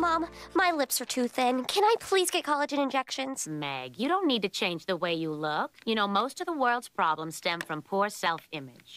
Mom, my lips are too thin. Can I please get collagen injections? Meg, you don't need to change the way you look. You know, most of the world's problems stem from poor self image.